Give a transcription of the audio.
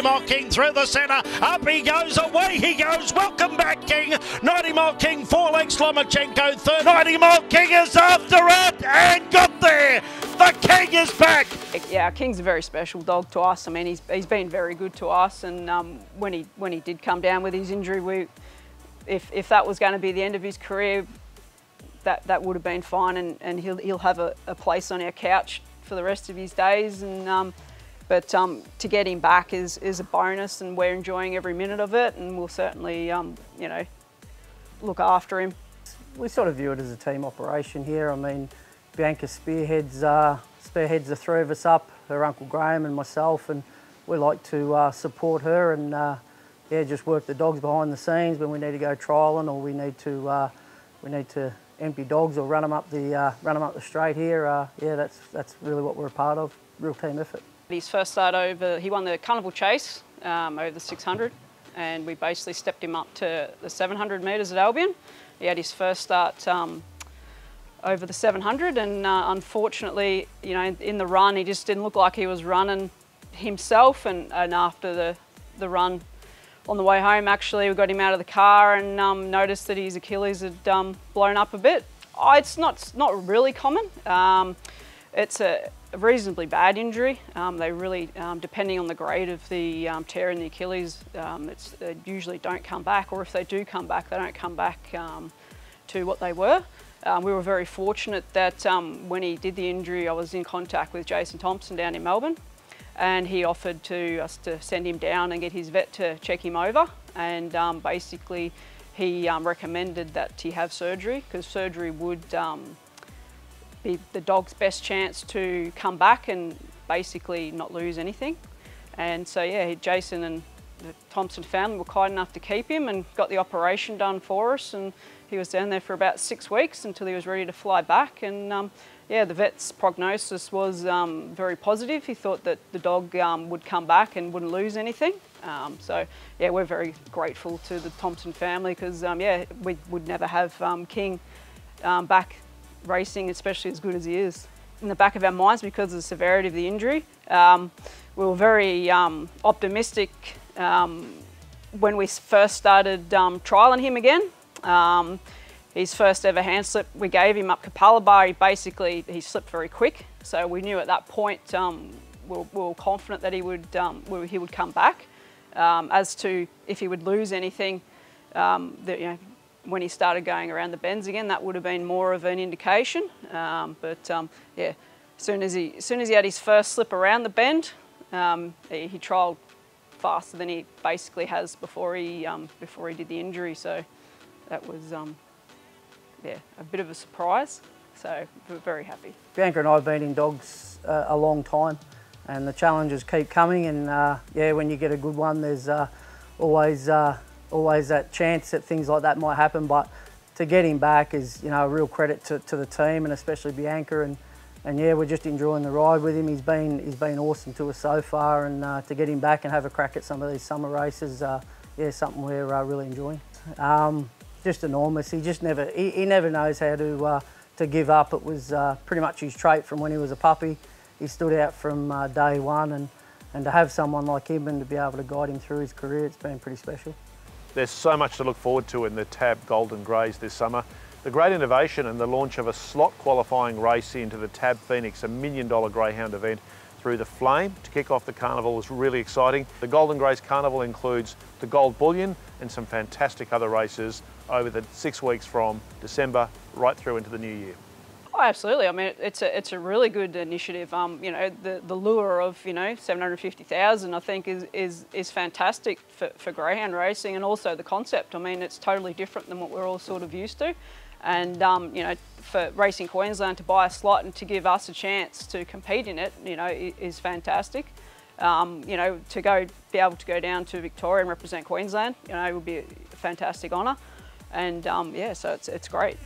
Mile King through the centre. Up he goes, away he goes. Welcome back, King. Ninetymile King, four legs, Lomachenko third. Ninetymile King is after it and got there. The King is back. Yeah, King's a very special dog to us. I mean, he's, he's been very good to us. And um, when he when he did come down with his injury, we if, if that was going to be the end of his career, that, that would have been fine. And, and he'll, he'll have a, a place on our couch for the rest of his days. And um, but um, to get him back is, is a bonus and we're enjoying every minute of it and we'll certainly, um, you know, look after him. We sort of view it as a team operation here. I mean, Bianca spearheads, uh, spearheads the three of us up, her Uncle Graham and myself, and we like to uh, support her and uh, yeah, just work the dogs behind the scenes when we need to go trialing or we need to, uh, we need to empty dogs or run them up the, uh, run them up the straight here. Uh, yeah, that's, that's really what we're a part of, real team effort. His first start over, he won the Carnival Chase um, over the 600 and we basically stepped him up to the 700 metres at Albion. He had his first start um, over the 700 and uh, unfortunately, you know, in the run he just didn't look like he was running himself and, and after the, the run on the way home actually we got him out of the car and um, noticed that his Achilles had um, blown up a bit. Oh, it's not, not really common. Um, it's a, reasonably bad injury. Um, they really, um, depending on the grade of the um, tear in the Achilles, um, they usually don't come back, or if they do come back, they don't come back um, to what they were. Um, we were very fortunate that when he did the injury, I was in contact with Jason Thompson down in Melbourne, and he offered to us to send him down and get his vet to check him over, and basically he recommended that he have surgery because surgery would the dog's best chance to come back and basically not lose anything. And so yeah, Jason and the Thompson family were kind enough to keep him and got the operation done for us and he was down there for about six weeks until he was ready to fly back and um, yeah, the vet's prognosis was um, very positive. He thought that the dog um, would come back and wouldn't lose anything. Um, so yeah, we're very grateful to the Thompson family because um, yeah, we would never have um, King back racing, especially as good as he is. In the back of our minds, because of the severity of the injury, um, we were very um, optimistic um, when we first started um, trialling him again. Um, his first ever hand slip, we gave him up Capalaba. He basically, he slipped very quick. So we knew at that point, we, were, we, were, confident that he would, he would come back. as to if he would lose anything, the, you know, when he started going around the bends again, that would have been more of an indication. Um, but um, yeah, as soon as he as soon as he had his first slip around the bend, um, he, he trialled faster than he basically has before he um, before he did the injury. So that was um, yeah a bit of a surprise. So we're very happy. Bianca and I have been in dogs uh, a long time, and the challenges keep coming. And uh, yeah, when you get a good one, there's uh, always uh, always that chance that things like that might happen. But to get him back is, you know, a real credit to, to the team and especially Bianca. And, and yeah, we're just enjoying the ride with him. He's been, he's been awesome to us so far. And uh, to get him back and have a crack at some of these summer races, uh, yeah, something we're uh, really enjoying. Um, just enormous. He just never, he, he never knows how to, uh, to give up. It was uh, pretty much his trait from when he was a puppy. He stood out from uh, day one and, and to have someone like him and to be able to guide him through his career, it's been pretty special. There's so much to look forward to in the TAB Golden Greys this summer. The great innovation and the launch of a slot qualifying race into the TAB Phoenix, a million dollar greyhound event through the Flame to kick off the carnival was really exciting. The Golden Greys Carnival includes the Gold Bullion and some fantastic other races over the six weeks from December right through into the new year. Oh, absolutely. I mean, it's a it's a really good initiative. Um, you know, the, the lure of you know 750,000, I think, is is is fantastic for, for greyhound racing, and also the concept. I mean, it's totally different than what we're all sort of used to, and um, you know, for Racing Queensland to buy a slot and to give us a chance to compete in it, you know, is fantastic. Um, you know, to go be able to go down to Victoria and represent Queensland, you know, it would be a fantastic honour, and um, yeah, so it's it's great.